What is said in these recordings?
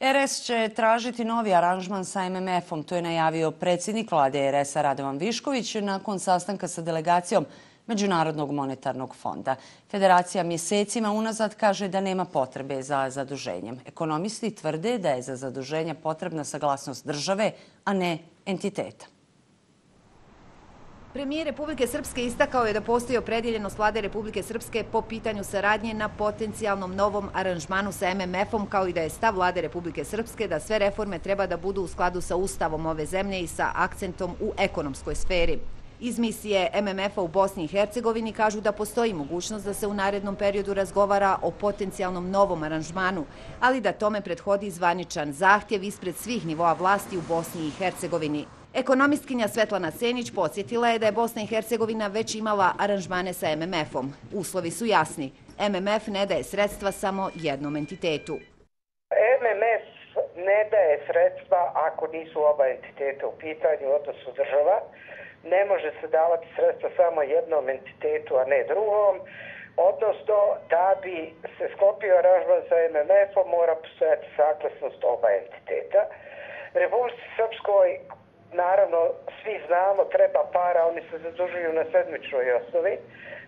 RS će tražiti novi aranžman sa MMF-om. To je najavio predsjednik vlade RS-a Radovan Višković nakon sastanka sa delegacijom Međunarodnog monetarnog fonda. Federacija mjesecima unazad kaže da nema potrebe za zaduženjem. Ekonomisti tvrde da je za zaduženje potrebna saglasnost države, a ne entiteta. Premijer Republike Srpske istakao je da postoji opredjeljenost vlade Republike Srpske po pitanju saradnje na potencijalnom novom aranžmanu sa MMF-om, kao i da je stav vlade Republike Srpske da sve reforme treba da budu u skladu sa ustavom ove zemlje i sa akcentom u ekonomskoj sferi. Iz misije MMF-a u Bosni i Hercegovini kažu da postoji mogućnost da se u narednom periodu razgovara o potencijalnom novom aranžmanu, ali da tome prethodi zvaničan zahtjev ispred svih nivoa vlasti u Bosni i Hercegovini. Ekonomistkinja Svetlana Senić podsjetila je da je Bosna i Hercegovina već imala aranžmane sa MMF-om. Uslovi su jasni. MMF ne daje sredstva samo jednom entitetu. MMF ne daje sredstva ako nisu oba entiteta u pitanju, odnosno država. Ne može se davati sredstva samo jednom entitetu, a ne drugom. Odnosno, da bi se sklopio aranžman sa MMF-om, mora postojati saklasnost oba entiteta. Republike Srpskoj naravno, svi znamo, treba para, oni se zadužuju na sedmičnoj osnovi,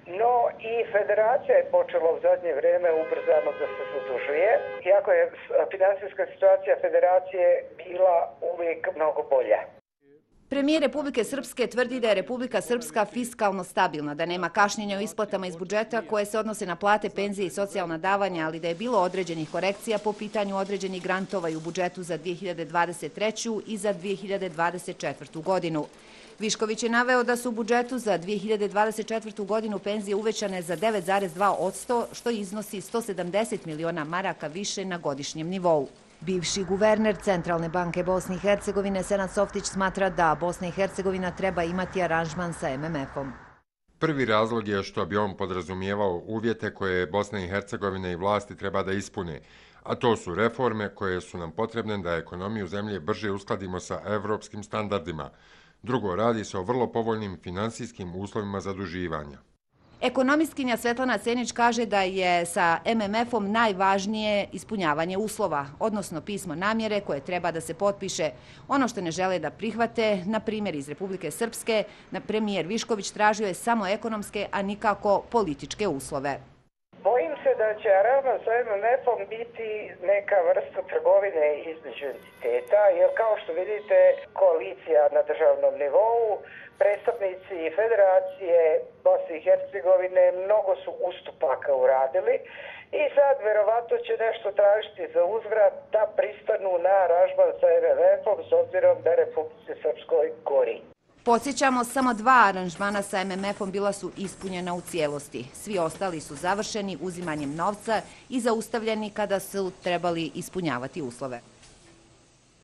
no i federacija je počela u zadnje vreme ubrzano da se zadužuje, iako je finansijska situacija federacije bila uvijek mnogo bolja. Premijer Republike Srpske tvrdi da je Republika Srpska fiskalno stabilna, da nema kašnjenja u isplatama iz budžeta koje se odnose na plate, penzije i socijalna davanja, ali da je bilo određenih korekcija po pitanju određenih grantova i u budžetu za 2023. i za 2024. godinu. Višković je naveo da su u budžetu za 2024. godinu penzije uvećane za 9,2 od 100, što iznosi 170 miliona maraka više na godišnjem nivou. Bivši guverner Centralne banke Bosne i Hercegovine Senat Softić smatra da Bosna i Hercegovina treba imati aranžman sa MMF-om. Prvi razlog je što bi on podrazumijevao uvjete koje Bosna i Hercegovina i vlasti treba da ispune, a to su reforme koje su nam potrebne da ekonomiju zemlje brže uskladimo sa evropskim standardima. Drugo, radi se o vrlo povoljnim finansijskim uslovima zaduživanja. Ekonomistkinja Svetlana Cenić kaže da je sa MMF-om najvažnije ispunjavanje uslova, odnosno pismo namjere koje treba da se potpiše. Ono što ne žele da prihvate, na primjer iz Republike Srpske, na premijer Višković tražio je samo ekonomske, a nikako političke uslove. Da će Araban sa MMF-om biti neka vrsta trgovine između entiteta, jer kao što vidite, koalicija na državnom nivou, predstavnici federacije Bosne i Hercegovine mnogo su ustupaka uradili i sad verovato će nešto tražiti za uzvrat da pristanu na aranžman sa MMF-om s obzirom da Republike Srpskoj gori. Podsjećamo, samo dva aranžmana sa MMF-om bila su ispunjena u cijelosti. Svi ostali su završeni uzimanjem novca i zaustavljeni kada su trebali ispunjavati uslove.